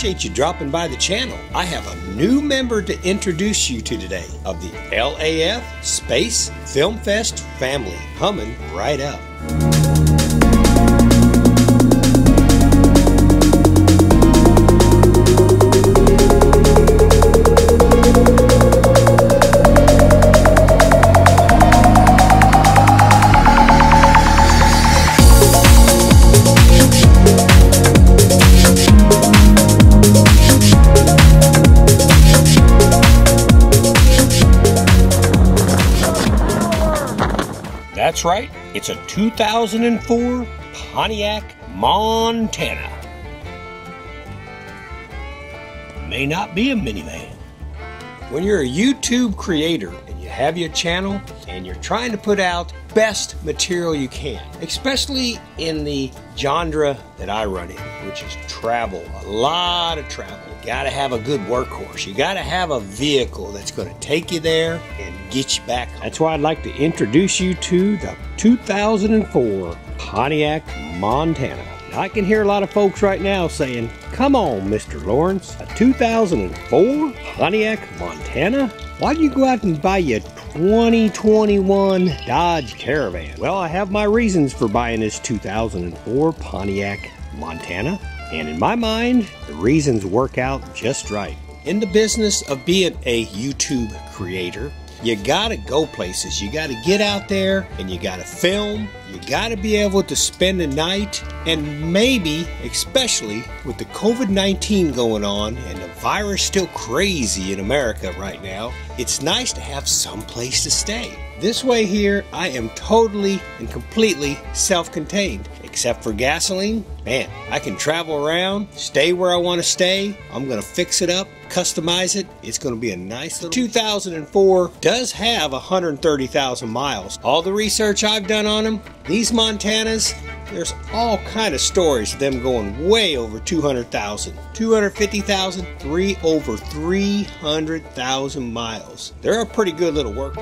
appreciate you dropping by the channel. I have a new member to introduce you to today of the LAF Space Film Fest family, Coming right up. That's right, it's a 2004 Pontiac Montana. May not be a minivan. When you're a YouTube creator and you have your channel and you're trying to put out best material you can, especially in the genre that I run in, which is travel, a lot of travel. You gotta have a good workhorse. You gotta have a vehicle that's gonna take you there and get you back. That's why I'd like to introduce you to the 2004 Pontiac Montana. Now, I can hear a lot of folks right now saying, come on, Mr. Lawrence, a 2004 Pontiac Montana? Why do you go out and buy you 2021 Dodge Caravan? Well, I have my reasons for buying this 2004 Pontiac Montana, and in my mind, the reasons work out just right. In the business of being a YouTube creator, you gotta go places. You gotta get out there and you gotta film. You gotta be able to spend the night and maybe, especially with the COVID 19 going on and the virus still crazy in America right now, it's nice to have some place to stay. This way here, I am totally and completely self contained. Except for gasoline, man, I can travel around, stay where I want to stay. I'm going to fix it up, customize it. It's going to be a nice little 2004 does have 130,000 miles. All the research I've done on them, these Montanas, there's all kind of stories of them going way over 200,000, 250,000, three over 300,000 miles. They're a pretty good little work.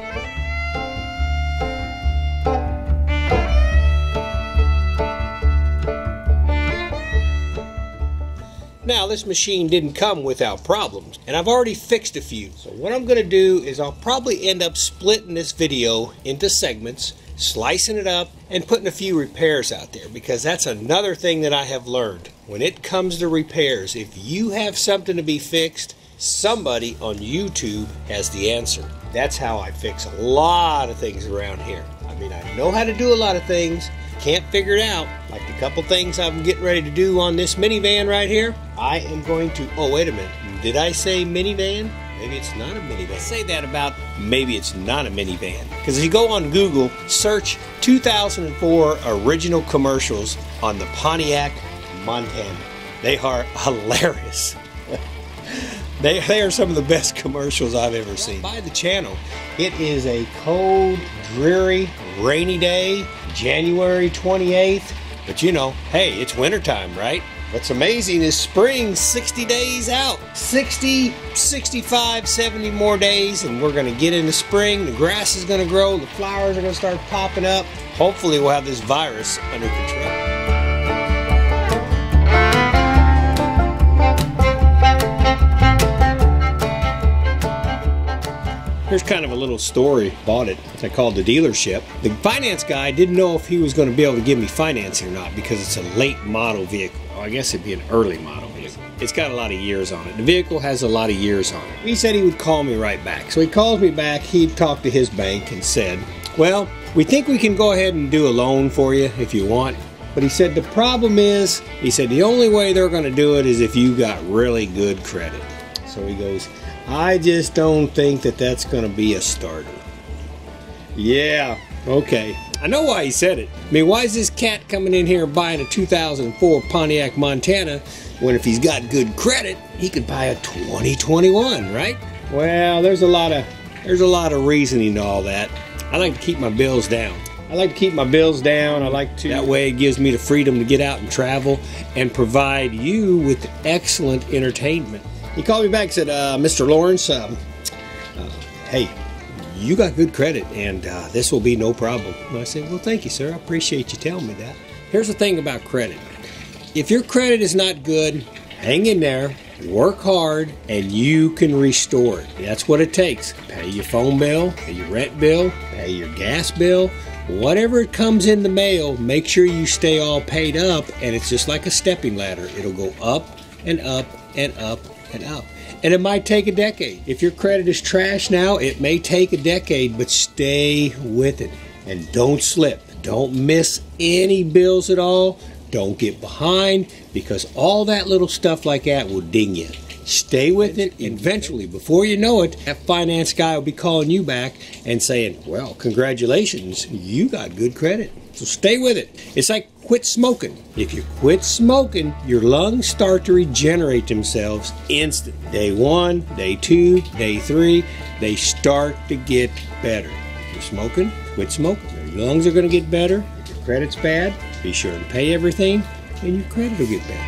Now, this machine didn't come without problems, and I've already fixed a few. So what I'm going to do is I'll probably end up splitting this video into segments, slicing it up, and putting a few repairs out there, because that's another thing that I have learned. When it comes to repairs, if you have something to be fixed, somebody on YouTube has the answer. That's how I fix a lot of things around here. I mean, I know how to do a lot of things, can't figure it out, like the couple things I'm getting ready to do on this minivan right here, I am going to. Oh, wait a minute. Did I say minivan? Maybe it's not a minivan. I say that about maybe it's not a minivan. Because if you go on Google, search 2004 original commercials on the Pontiac Montana. They are hilarious. they, they are some of the best commercials I've ever seen. By the channel, it is a cold, dreary, rainy day January 28th. But you know, hey, it's wintertime, right? What's amazing is spring 60 days out. 60, 65, 70 more days, and we're to get into spring. The grass is to grow, the flowers are to start popping up. Hopefully, we'll have this virus under control. Here's kind of a little story. Bought it. I called the dealership. The finance guy didn't know if he was going to be able to give me financing or not because it's a late model vehicle. Well, I guess it'd be an early model vehicle. It's got a lot of years on it. The vehicle has a lot of years on it. He said he would call me right back. So he calls me back. He talked to his bank and said, well, we think we can go ahead and do a loan for you if you want. But he said the problem is, he said the only way they're going to do it is if you got really good credit. So he goes, I just don't think that that's going to be a starter. Yeah, okay. I know why he said it. I mean, why is this cat coming in here buying a 2004 Pontiac Montana when if he's got good credit, he could buy a 2021, right? Well, there's a lot of there's a lot of reasoning to all that. I like to keep my bills down. I like to keep my bills down. I like to. That way, it gives me the freedom to get out and travel and provide you with excellent entertainment. He called me back and said, uh, Mr. Lawrence, um, uh, hey, you got good credit and uh, this will be no problem. And I said, well, thank you, sir. I appreciate you telling me that. Here's the thing about credit. If your credit is not good, hang in there. work hard, and you can restore it. That's what it takes. Pay your phone bill, pay your rent bill, pay your gas bill, whatever it comes in the mail, make sure you stay all paid up, and it's just like a stepping ladder. It'll go up and up and up and up. And it might take a decade. If your credit is trash now, it may take a decade, but stay with it and don't slip. Don't miss any bills at all. Don't get behind because all that little stuff like that will ding you. Stay with it. Eventually, before you know it, that finance guy will be calling you back and saying, Well, congratulations, you got good credit. So stay with it. It's like quit smoking. If you quit smoking, your lungs start to regenerate themselves instant. Day one, day two, day three, they start to get better. If you're smoking, quit smoking. Your lungs are going to get better. If your credit's bad, be sure to pay everything, and your credit will get better.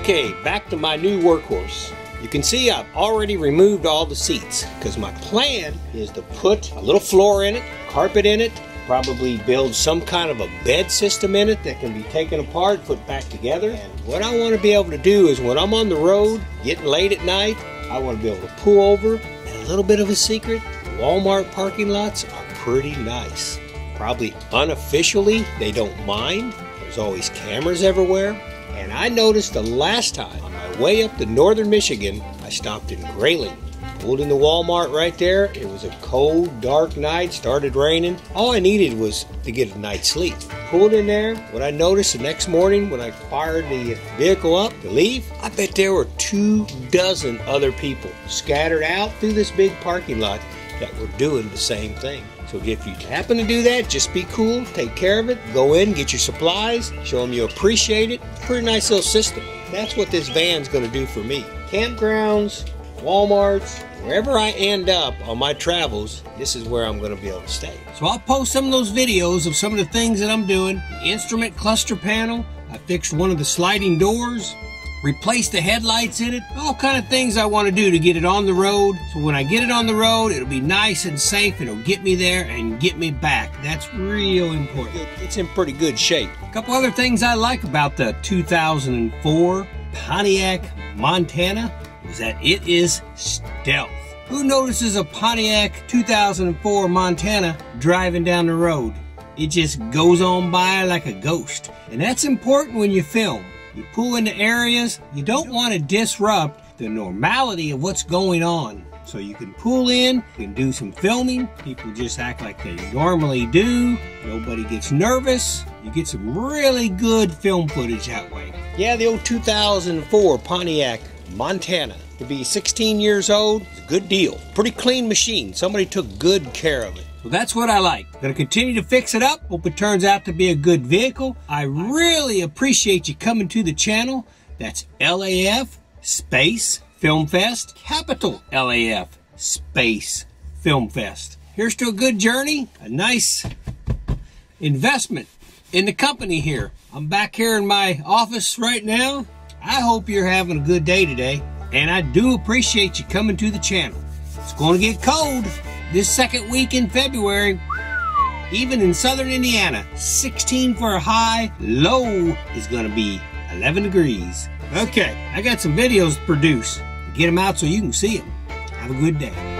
Okay, back to my new workhorse. You can see I've already removed all the seats because my plan is to put a little floor in it, carpet in it, probably build some kind of a bed system in it that can be taken apart, put back together. And what I want to be able to do is when I'm on the road, getting late at night, I want to be able to pull over. And a little bit of a secret, Walmart parking lots are pretty nice. Probably unofficially, they don't mind. There's always cameras everywhere. And I noticed the last time way up to northern Michigan, I stopped in Grayling. Pulled in the Walmart right there. It was a cold, dark night, started raining. All I needed was to get a night's sleep. Pulled in there. What I noticed the next morning when I fired the vehicle up to leave, I bet there were two dozen other people scattered out through this big parking lot that were doing the same thing. So if you happen to do that, just be cool, take care of it, go in, get your supplies, show them you appreciate it. Pretty nice little system. That's what this van's going to do for me. Campgrounds, Walmarts, wherever I end up on my travels, this is where I'm going to be able to stay. So I'll post some of those videos of some of the things that I'm doing. The instrument cluster panel, I fixed one of the sliding doors, replace the headlights in it, all kind of things I want to do to get it on the road. So when I get it on the road, it'll be nice and safe. It'll get me there and get me back. That's real important. It's in pretty good shape. A couple other things I like about the 2004 Pontiac Montana was that it is stealth. Who notices a Pontiac 2004 Montana driving down the road? It just goes on by like a ghost. And that's important when you film. You pull into areas, you don't want to disrupt the normality of what's going on. So you can pull in, you can do some filming. People just act like they normally do. Nobody gets nervous. You get some really good film footage that way. Yeah, the old 2004 Pontiac Montana. To be 16 years old, good deal. Pretty clean machine. Somebody took good care of it. That's what I like. Gonna continue to fix it up. Hope it turns out to be a good vehicle. I really appreciate you coming to the channel. That's LAF Space Film Fest, capital LAF Space Film Fest. Here's to a good journey, a nice investment in the company here. I'm back here in my office right now. I hope you're having a good day today, and I do appreciate you coming to the channel. It's going to get cold this second week in February. Even in southern Indiana, 16 for a high, low is going to be 11 degrees. Okay, I got some videos to produce. Get them out so you can see them. Have a good day.